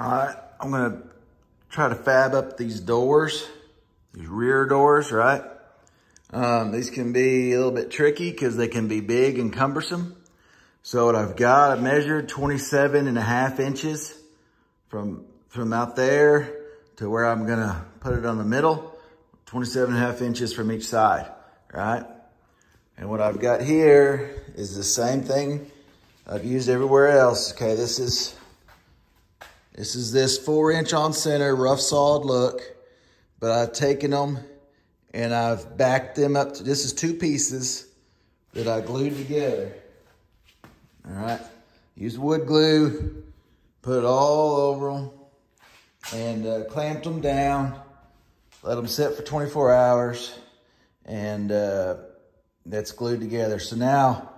All right, I'm gonna try to fab up these doors, these rear doors, right? Um, these can be a little bit tricky because they can be big and cumbersome. So what I've got, I measured 27 and a half inches from, from out there to where I'm gonna put it on the middle, 27 and a half inches from each side, right? And what I've got here is the same thing I've used everywhere else. Okay, this is, this is this four inch on center, rough sawed look, but I've taken them and I've backed them up to, this is two pieces that I glued together. All right, use wood glue, put it all over them and uh, clamped them down, let them sit for 24 hours and uh, that's glued together. So now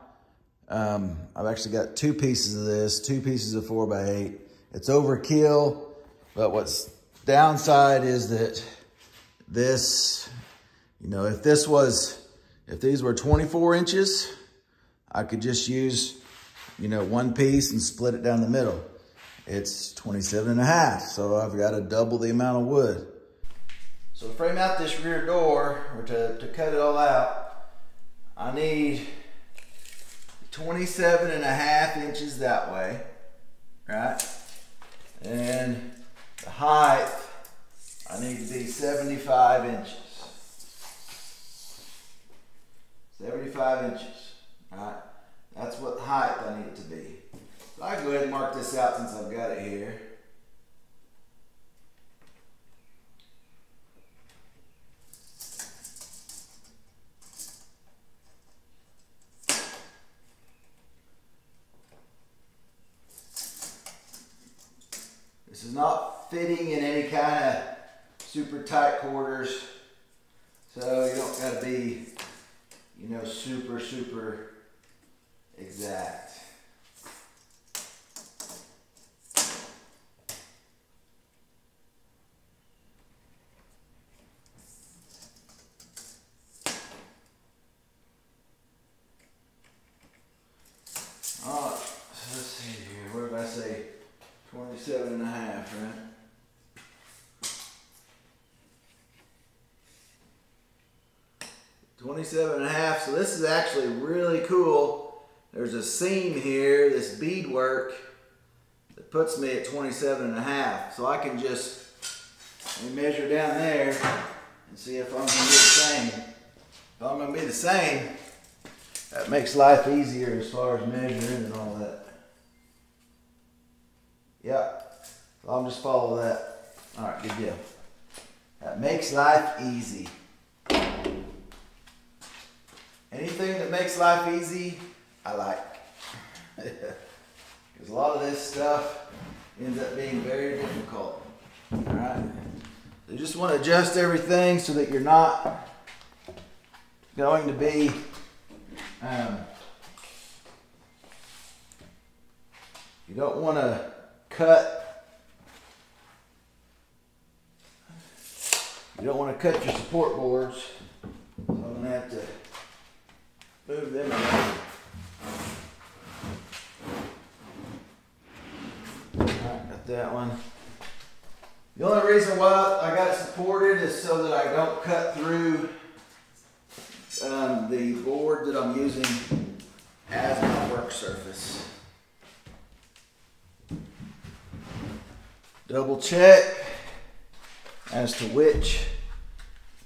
um, I've actually got two pieces of this, two pieces of four by eight. It's overkill, but what's downside is that this, you know, if this was, if these were 24 inches, I could just use, you know, one piece and split it down the middle. It's 27 and a half, so I've got to double the amount of wood. So to frame out this rear door, or to, to cut it all out, I need 27 and a half inches that way, right? And the height, I need to be 75 inches. 75 inches, right? That's what height I need it to be. So I go ahead and mark this out since I've got it here. This is not fitting in any kind of super tight quarters. So you don't gotta be, you know, super, super exact. 47 and a half. So this is actually really cool. There's a seam here, this bead work that puts me at 27 and a half. So I can just measure down there and see if I'm gonna be the same. If I'm gonna be the same, that makes life easier as far as measuring and all that. Yep, so I'll just follow that. All right, good deal. That makes life easy. Anything that makes life easy, I like. Because a lot of this stuff ends up being very difficult. All right. You just want to adjust everything so that you're not going to be um, you don't want to cut you don't want to cut your support boards so I'm going to have to move them around. Got that one. The only reason why I got it supported is so that I don't cut through um, the board that I'm using as my work surface. Double check as to which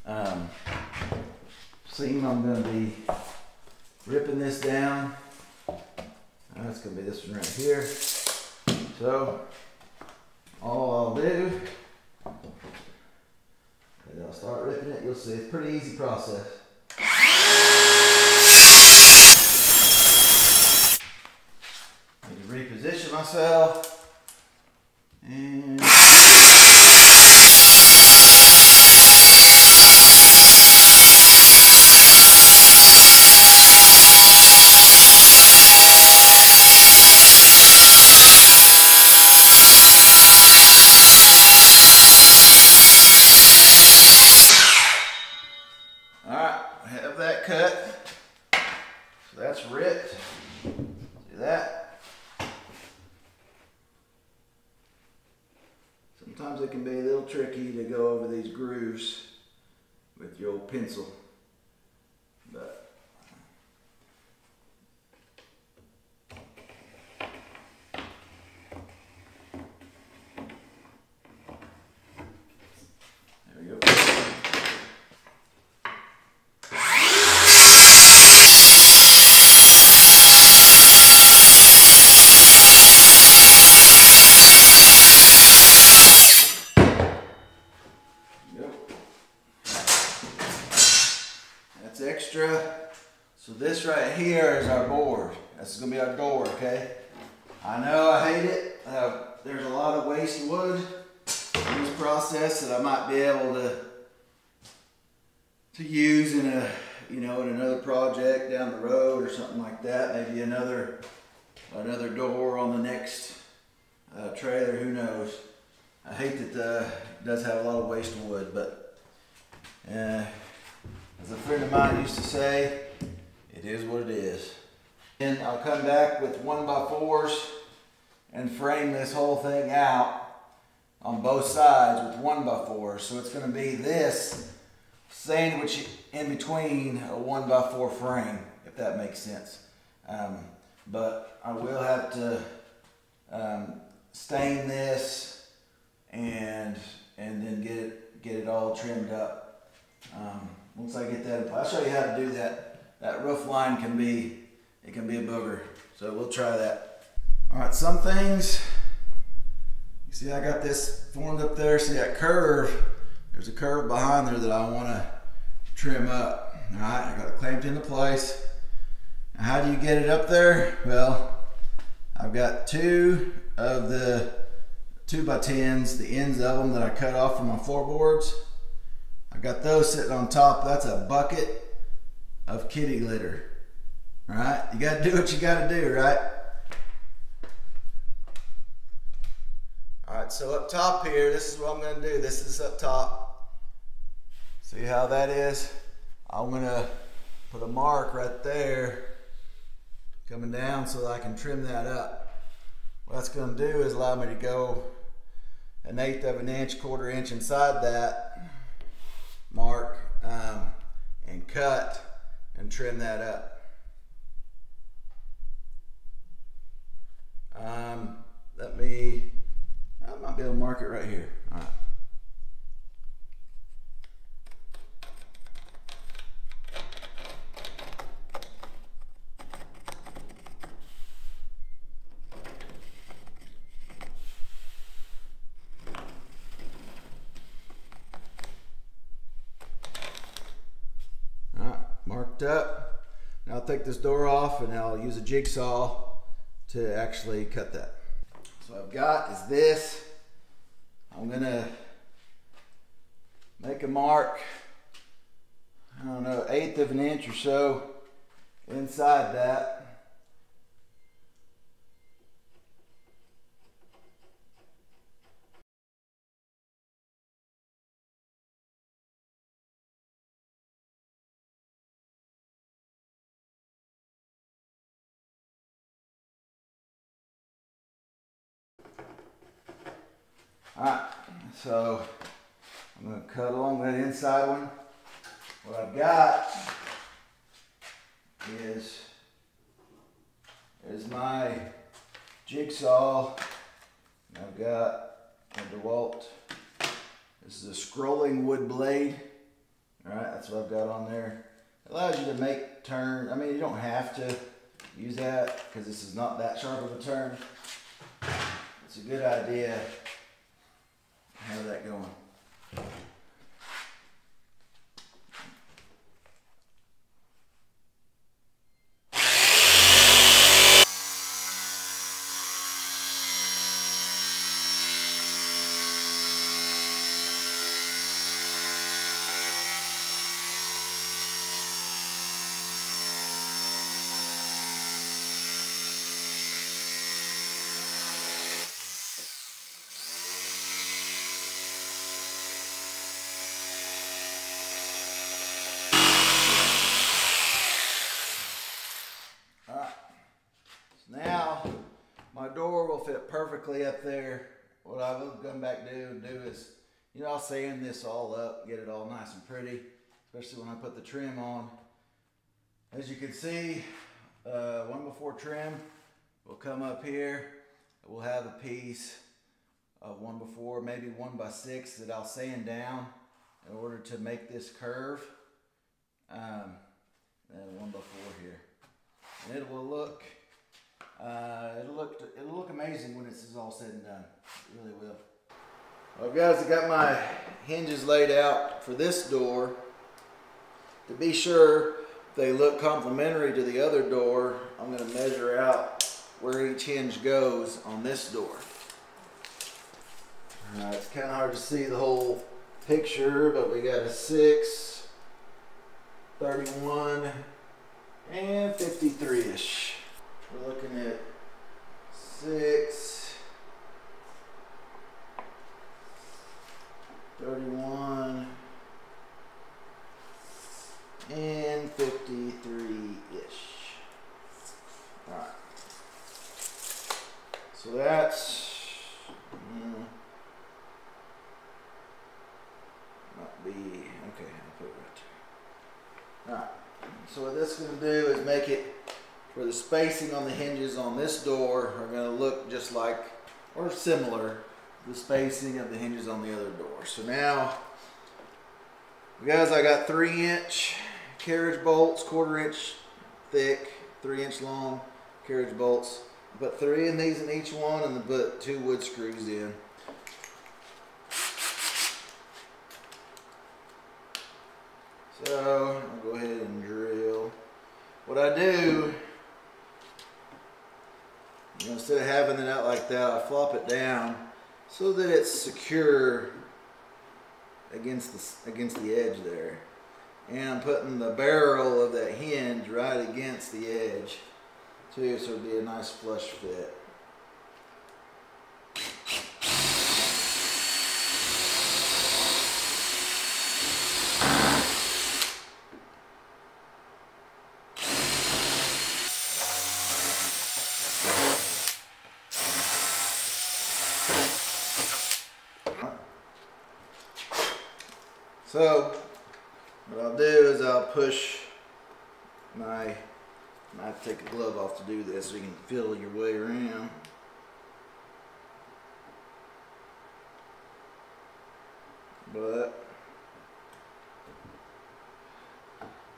um, seam I'm going to be ripping this down. That's to be this one right here. So all I'll do is I'll start ripping it. You'll see it's pretty easy process. Need to reposition myself. And all right, I have that cut. So that's ripped. See that? can be a little tricky to go over these grooves with your old pencil. But there we go. Yep. That's extra. So this right here is our board. This is gonna be our door, okay? I know I hate it. Uh, there's a lot of waste wood in this process that I might be able to to use in a you know in another project down the road or something like that. Maybe another another door on the next uh, trailer. Who knows? I hate that uh, it does have a lot of waste wood, but uh, as a friend of mine used to say, it is what it is. And I'll come back with one by fours and frame this whole thing out on both sides with one by fours. So it's going to be this sandwich in between a one by four frame, if that makes sense. Um, but I will have to um, stain this and and then get it get it all trimmed up. Um, once I get that, I'll show you how to do that. That rough line can be it can be a booger, so we'll try that. All right, some things. You see, I got this formed up there. See that curve? There's a curve behind there that I want to trim up. All right, I got it clamped into place. Now, how do you get it up there? Well, I've got two of the two by tens, the ends of them that I cut off from my floorboards. I got those sitting on top. That's a bucket of kitty litter. All right, you got to do what you got to do, right? All right, so up top here, this is what I'm going to do. This is up top. See how that is? I'm going to put a mark right there coming down so I can trim that up. What that's going to do is allow me to go an eighth of an inch, quarter inch inside that mark um, and cut and trim that up. Um, let me, I might be able to mark it right here. All right. All right, marked up. Now I'll take this door off and I'll use a jigsaw to actually cut that. So I've got is this. I'm gonna make a mark, I don't know, eighth of an inch or so inside that. So I'm going to cut along that inside one. What I've got is is my jigsaw. I've got a DeWalt. This is a scrolling wood blade. Alright, that's what I've got on there. It allows you to make turn. I mean, you don't have to use that because this is not that sharp of a turn. It's a good idea How's that going? Alright. So now my door will fit perfectly up there what I will come back do do is, you know, I'll sand this all up, get it all nice and pretty, especially when I put the trim on. As you can see, uh, one by four trim will come up here. We'll have a piece of one by four, maybe one by six that I'll sand down in order to make this curve. Um, and one by four here. And it will look, uh, it'll look, it'll look amazing when this is all said and done. It really will. Well guys, I got my hinges laid out for this door. To be sure they look complementary to the other door, I'm going to measure out where each hinge goes on this door. Uh, it's kind of hard to see the whole picture, but we got a 6, 31, and 53-ish. We're looking at 6, 31, and 53-ish. Alright. So that's, mm, might be, okay, I'll put it right there. Alright, so what this is going to do is make it where the spacing on the hinges on this door are going to look just like, or similar, the spacing of the hinges on the other door. So now, guys, I got three inch carriage bolts, quarter inch thick, three inch long carriage bolts. Put three in these in each one and then put two wood screws in. So I'll go ahead and drill. What I do, you know, instead of having it out like that, I flop it down so that it's secure against the, against the edge there. And I'm putting the barrel of that hinge right against the edge too, so it'll be a nice flush fit. So, what I'll do is I'll push my I have to take a glove off to do this so you can feel your way around. But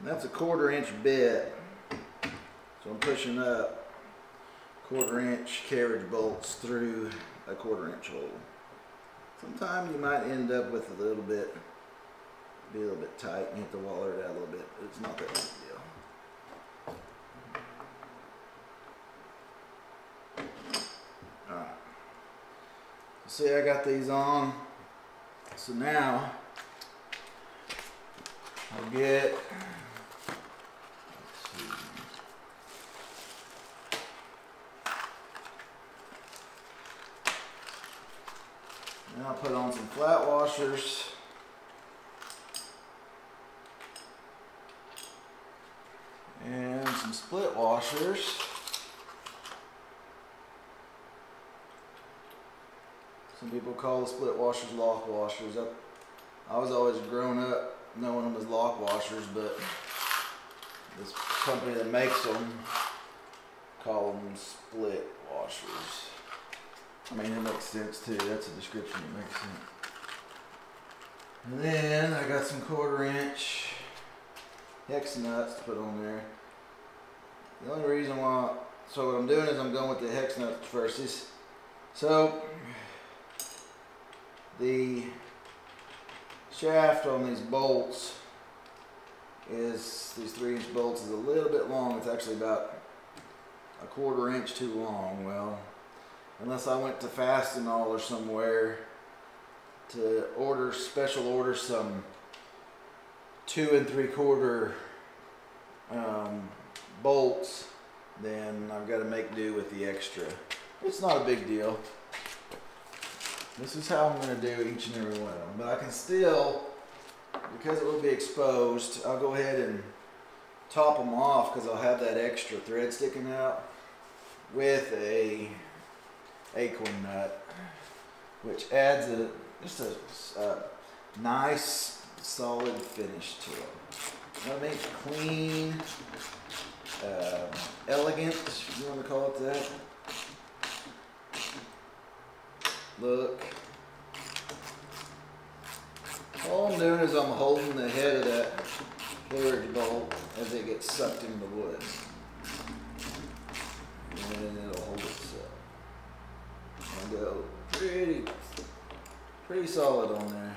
that's a quarter inch bit. So I'm pushing up quarter inch carriage bolts through a quarter inch hole. Sometimes you might end up with a little bit, be a little bit tight. You have to waller it out a little bit. It's not that big deal. See, I got these on. So now, I'll get, Now I'll put on some flat washers. And some split washers. Some people call the split washers lock washers. I, I was always grown up knowing them as lock washers, but this company that makes them call them split washers. I mean, it makes sense too. That's a description that makes sense. And then I got some quarter inch hex nuts to put on there. The only reason why, so what I'm doing is I'm going with the hex nuts first. This, so the shaft on these bolts is, these three inch bolts is a little bit long. It's actually about a quarter inch too long. Well, unless I went to Fastenal or somewhere to order, special order some two and three quarter um, bolts, then I've got to make do with the extra. It's not a big deal. This is how I'm going to do each and every one of them. But I can still, because it will be exposed, I'll go ahead and top them off because I'll have that extra thread sticking out with a acorn nut. which adds a just a, a nice solid finish to it. I mean, clean, uh, elegant, if you want to call it that. Look. All I'm doing is I'm holding the head of that carriage bolt as it gets sucked into the wood. And then it'll hold itself. And go pretty, pretty solid on there.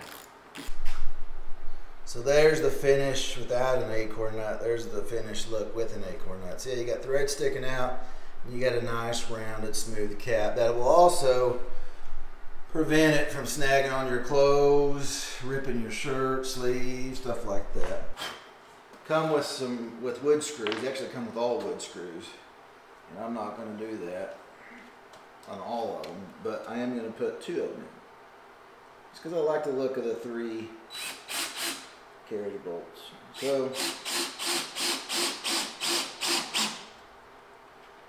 So there's the finish without an acorn nut. There's the finished look with an acorn nut. See, you got thread sticking out, and you got a nice rounded smooth cap. That will also prevent it from snagging on your clothes, ripping your shirt, sleeves, stuff like that. Come with some with wood screws. They actually come with all wood screws. And I'm not going to do that on all of them, but I am going to put two of them in. It's because I like the look of the three carriage bolts. So,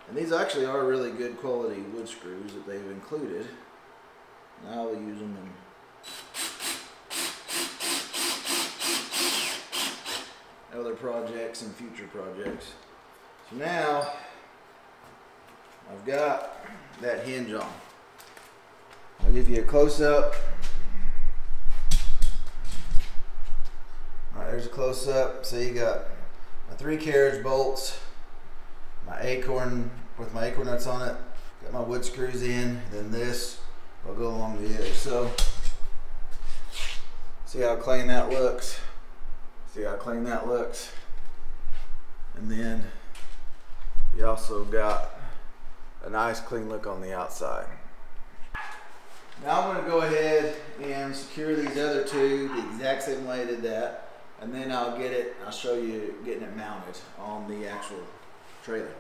and these actually are really good quality wood screws that they've included. I will use them in other projects and future projects. So now, I've got that hinge on. I'll give you a close-up All right, there's a close up. So you got my three carriage bolts, my acorn with my acorn nuts on it, got my wood screws in, then this will go along the edge. So see how clean that looks. See how clean that looks. And then you also got a nice clean look on the outside. Now I'm going to go ahead and secure these other two the exact same way I did that and then I'll get it, I'll show you getting it mounted on the actual trailer.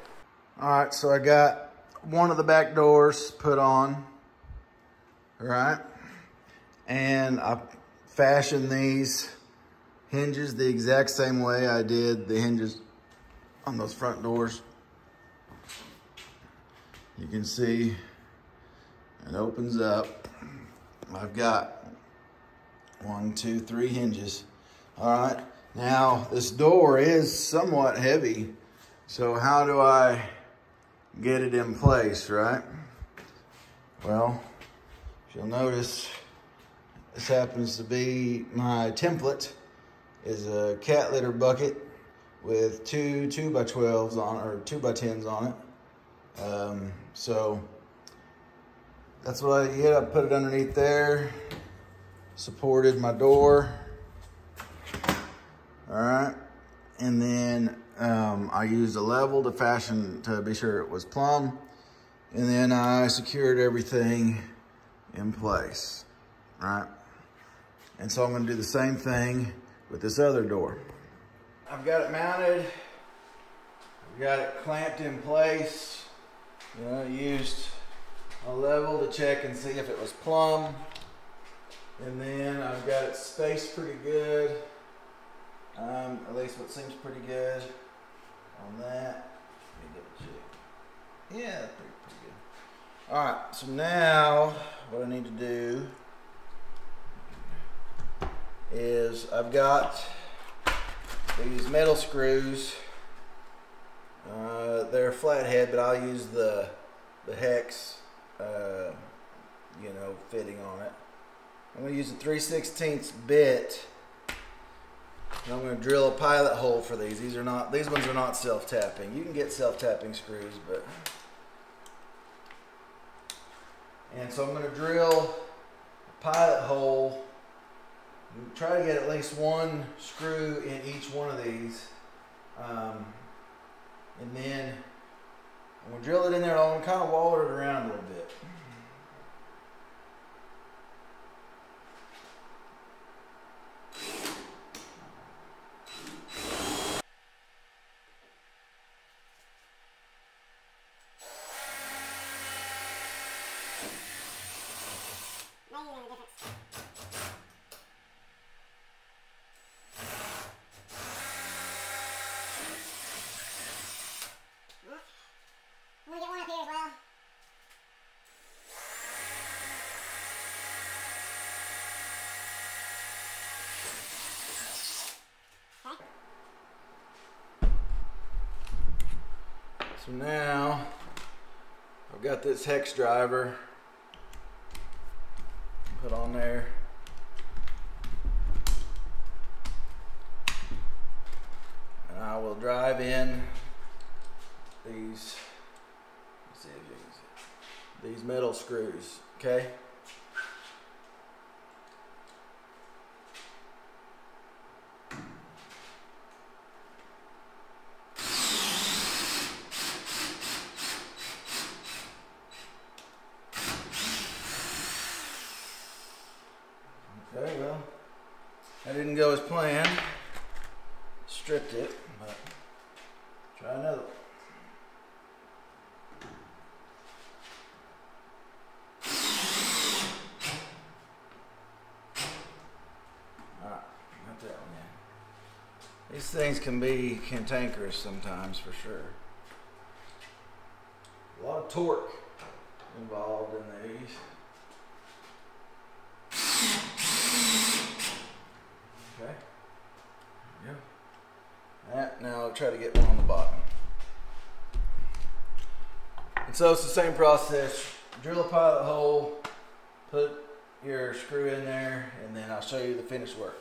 All right, so I got one of the back doors put on, all right? And I fashioned these hinges the exact same way I did the hinges on those front doors. You can see it opens up. I've got one, two, three hinges all right, now this door is somewhat heavy. So how do I get it in place, right? Well, you'll notice this happens to be my template is a cat litter bucket with two two by 12s on or two by 10s on it. Um, so that's what I did. I put it underneath there, supported my door all right? And then um, I used a level to fashion to be sure it was plumb. And then I secured everything in place, right? And so I'm gonna do the same thing with this other door. I've got it mounted. I've got it clamped in place. You know, I used a level to check and see if it was plumb. And then I've got it spaced pretty good. Um, at least what seems pretty good on that. Let me double check. Yeah, pretty, pretty good. All right, so now what I need to do is I've got these metal screws. Uh, they're flathead, but I'll use the the hex, uh, you know, fitting on it. I'm going to use a 3 16 bit and I'm going to drill a pilot hole for these. These are not these ones are not self-tapping. You can get self-tapping screws, but and so I'm going to drill a pilot hole. Try to get at least one screw in each one of these, um, and then I'm going to drill it in there. I'm going to kind of waller it around a little bit. So now I've got this hex driver. These metal screws, okay well, that didn't go as planned. Stripped it, but try another. one. Alright, got that one in. These things can be cantankerous sometimes for sure. A lot of torque involved in these. Okay. Yeah. That now I'll try to get one on the bottom. And so it's the same process. Drill a pilot hole, put your screw in there, and then I'll show you the finished work.